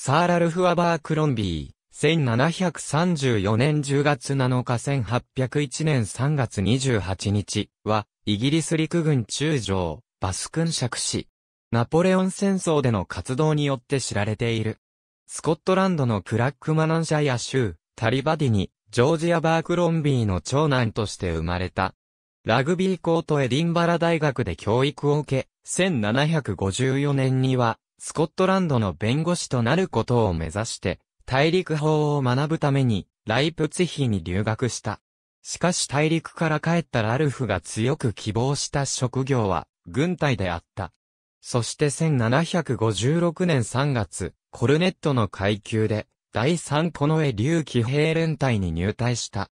サーラルフ・アバークロンビー、1734年10月7日1801年3月28日は、イギリス陸軍中将、バスクン爵士。ナポレオン戦争での活動によって知られている。スコットランドのクラックマナンシャヤ州、タリバディに、ジョージア・バークロンビーの長男として生まれた。ラグビーコートエディンバラ大学で教育を受け、1754年には、スコットランドの弁護士となることを目指して、大陸法を学ぶために、ライプツヒに留学した。しかし大陸から帰ったラルフが強く希望した職業は、軍隊であった。そして1756年3月、コルネットの階級で、第三近衛竜騎兵連隊に入隊した。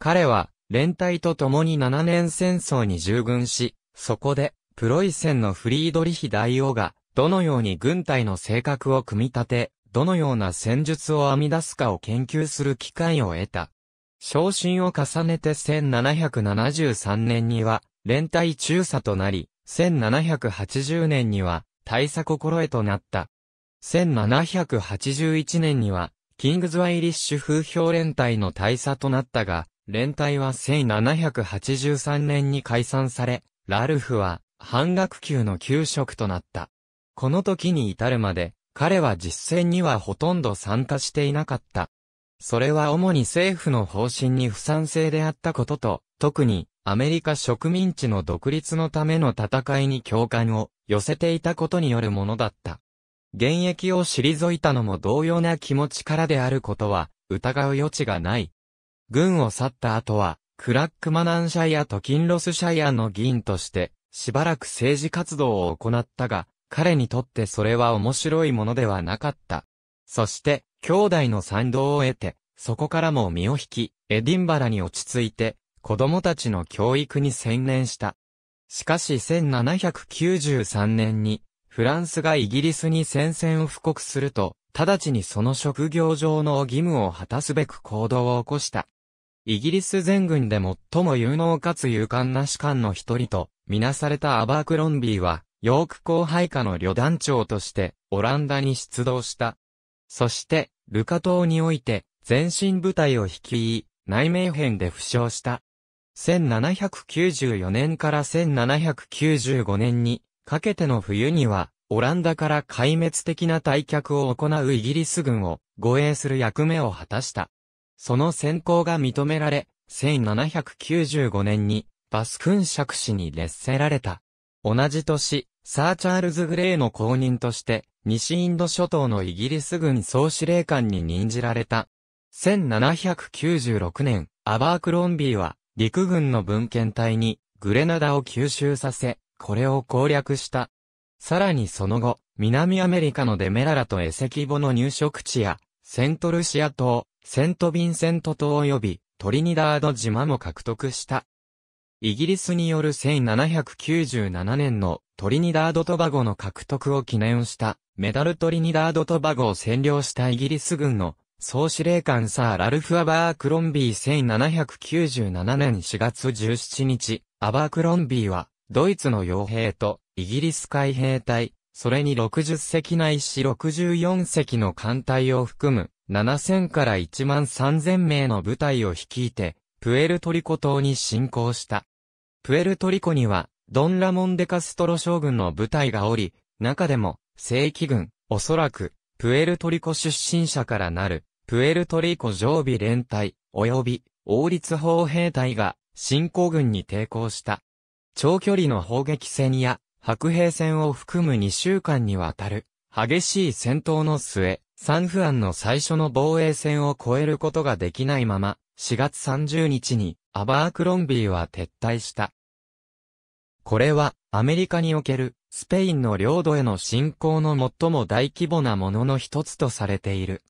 彼は、連隊と共に7年戦争に従軍し、そこで、プロイセンのフリードリヒ大王が、どのように軍隊の性格を組み立て、どのような戦術を編み出すかを研究する機会を得た。昇進を重ねて1773年には、連隊中佐となり、1780年には、大佐心得となった。1781年には、キングズワイリッシュ風評連隊の大佐となったが、連隊は1783年に解散され、ラルフは半額級の給食となった。この時に至るまで、彼は実戦にはほとんど参加していなかった。それは主に政府の方針に不賛成であったことと、特にアメリカ植民地の独立のための戦いに共感を寄せていたことによるものだった。現役を退いたのも同様な気持ちからであることは疑う余地がない。軍を去った後は、クラックマナンシャイアとキンロスシャイアの議員として、しばらく政治活動を行ったが、彼にとってそれは面白いものではなかった。そして、兄弟の賛同を得て、そこからも身を引き、エディンバラに落ち着いて、子供たちの教育に専念した。しかし1793年に、フランスがイギリスに宣戦を布告すると、直ちにその職業上の義務を果たすべく行動を起こした。イギリス全軍で最も有能かつ勇敢な士官の一人と、みなされたアバークロンビーは、ヨーク後配下の旅団長として、オランダに出動した。そして、ルカ島において、前進部隊を率い、ナイメーヘンで負傷した。1794年から1795年にかけての冬には、オランダから壊滅的な退却を行うイギリス軍を護衛する役目を果たした。その戦功が認められ、1795年にバス勲爵士に列せられた。同じ年、サーチャールズ・グレーの後任として、西インド諸島のイギリス軍総司令官に任じられた。1796年、アバークロンビーは、陸軍の文献隊に、グレナダを吸収させ、これを攻略した。さらにその後、南アメリカのデメララとエセキボの入植地や、セントルシア島、セントビンセント島及び、トリニダード島も獲得した。イギリスによる1797年のトリニダードトバゴの獲得を記念したメダルトリニダードトバゴを占領したイギリス軍の総司令官サー・ラルフ・アバークロンビー1797年4月17日、アバークロンビーはドイツの傭兵とイギリス海兵隊、それに60隻ないし64隻の艦隊を含む7000から1万3000名の部隊を率いて、プエルトリコ島に侵攻した。プエルトリコには、ドン・ラモン・デ・カストロ将軍の部隊がおり、中でも、正規軍、おそらく、プエルトリコ出身者からなる、プエルトリコ常備連隊、及び、王立砲兵隊が、侵攻軍に抵抗した。長距離の砲撃戦や、白兵戦を含む2週間にわたる、激しい戦闘の末、サンフアンの最初の防衛戦を超えることができないまま、4月30日に、アバークロンビーは撤退した。これは、アメリカにおける、スペインの領土への侵攻の最も大規模なものの一つとされている。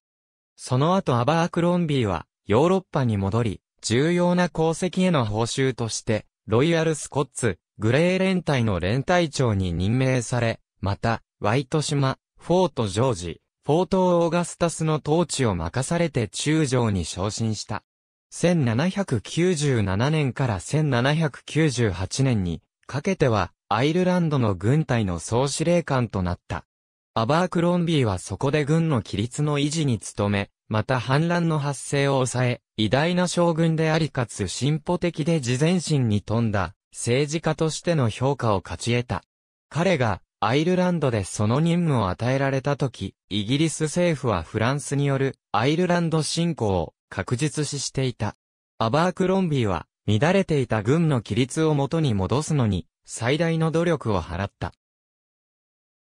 その後アバークロンビーは、ヨーロッパに戻り、重要な功績への報酬として、ロイヤルスコッツ、グレー連隊の連隊長に任命され、また、ワイト島、フォートジョージ、フォートオーガスタスの統治を任されて中将に昇進した。1797年から1798年にかけてはアイルランドの軍隊の総司令官となった。アバークロンビーはそこで軍の規律の維持に努め、また反乱の発生を抑え、偉大な将軍でありかつ進歩的で事前心に富んだ政治家としての評価を勝ち得た。彼がアイルランドでその任務を与えられた時、イギリス政府はフランスによるアイルランド侵攻を確実視していた。アバークロンビーは乱れていた軍の規律を元に戻すのに最大の努力を払った。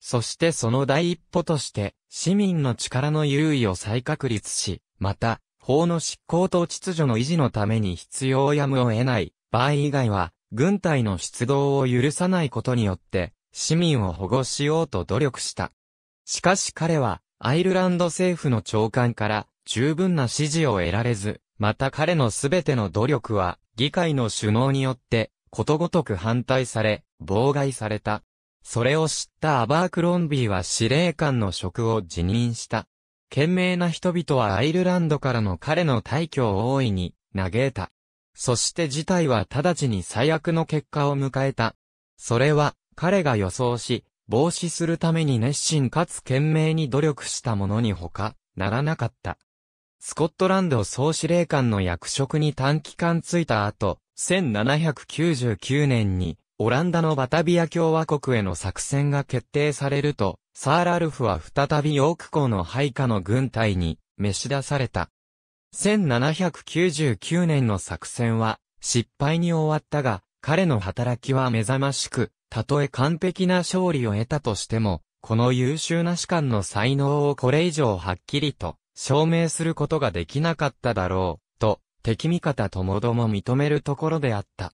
そしてその第一歩として、市民の力の優位を再確立し、また、法の執行と秩序の維持のために必要をやむを得ない場合以外は、軍隊の出動を許さないことによって、市民を保護しようと努力した。しかし彼は、アイルランド政府の長官から十分な支持を得られず、また彼のすべての努力は、議会の首脳によって、ことごとく反対され、妨害された。それを知ったアバークロンビーは司令官の職を辞任した。懸命な人々はアイルランドからの彼の退去を大いに嘆いた。そして事態は直ちに最悪の結果を迎えた。それは彼が予想し、防止するために熱心かつ懸命に努力したものに他ならなかった。スコットランド総司令官の役職に短期間ついた後、1799年にオランダのバタビア共和国への作戦が決定されると、サーラルフは再びヨーク港の配下の軍隊に召し出された。1799年の作戦は失敗に終わったが、彼の働きは目覚ましく、たとえ完璧な勝利を得たとしても、この優秀な士官の才能をこれ以上はっきりと証明することができなかっただろう、と敵味方ともども認めるところであった。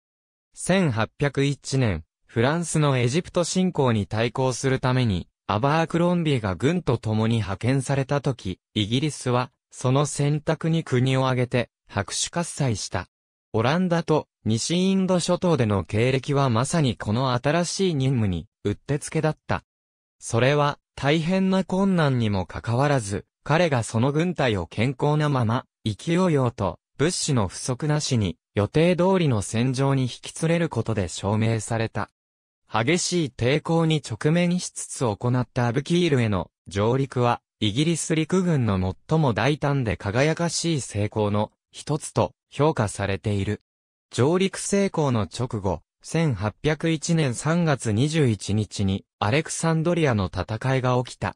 1801年、フランスのエジプト侵攻に対抗するために、アバークロンビーが軍と共に派遣された時、イギリスは、その選択に国を挙げて、拍手喝采した。オランダと西インド諸島での経歴はまさにこの新しい任務に、うってつけだった。それは、大変な困難にもかかわらず、彼がその軍隊を健康なまま、勢いようと、物資の不足なしに、予定通りの戦場に引き連れることで証明された。激しい抵抗に直面しつつ行ったアブキールへの上陸は、イギリス陸軍の最も大胆で輝かしい成功の一つと評価されている。上陸成功の直後、1801年3月21日にアレクサンドリアの戦いが起きた。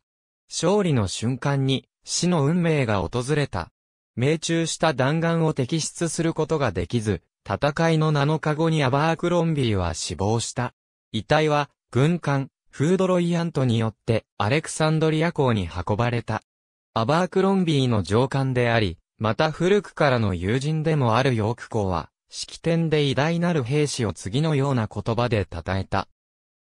勝利の瞬間に死の運命が訪れた。命中した弾丸を摘出することができず、戦いの7日後にアバークロンビーは死亡した。遺体は、軍艦、フードロイアントによってアレクサンドリア港に運ばれた。アバークロンビーの上官であり、また古くからの友人でもあるヨーク公は、式典で偉大なる兵士を次のような言葉で称えた。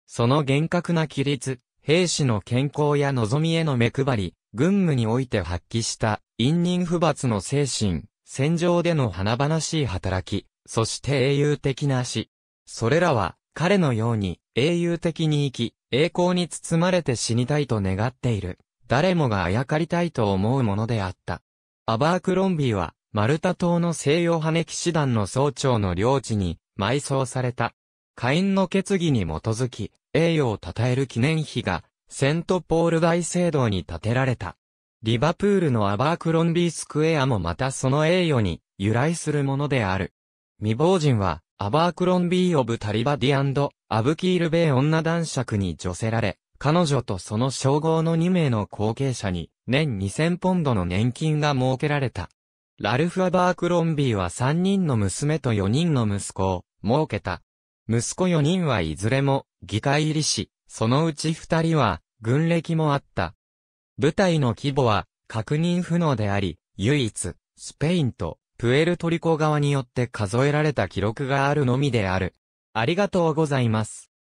その厳格な規律、兵士の健康や望みへの目配り、軍務において発揮した隠忍不罰の精神、戦場での華々しい働き、そして英雄的な死。それらは彼のように英雄的に生き、栄光に包まれて死にたいと願っている。誰もがあやかりたいと思うものであった。アバークロンビーは、マルタ島の西洋派騎士団の総長の領地に埋葬された。会員の決議に基づき、栄誉を称える記念碑がセントポール大聖堂に建てられた。リバプールのアバークロンビースクエアもまたその栄誉に由来するものである。未亡人は、アバークロンビー・オブ・タリバディアブキール・ベイ女男爵に除せられ、彼女とその称号の2名の後継者に、年2000ポンドの年金が設けられた。ラルフ・アバークロンビーは3人の娘と4人の息子を設けた。息子4人はいずれも議会入りし、そのうち2人は軍歴もあった。部隊の規模は確認不能であり、唯一、スペインとプエルトリコ側によって数えられた記録があるのみである。ありがとうございます。